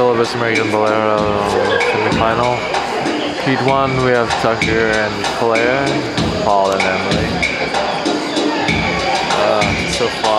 Syllabus American Bolero semifinal. Heat 1, we have Tucker and Claire, Paul and Emily. Uh, so far,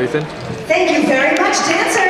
Ethan. Thank you very much, Dan.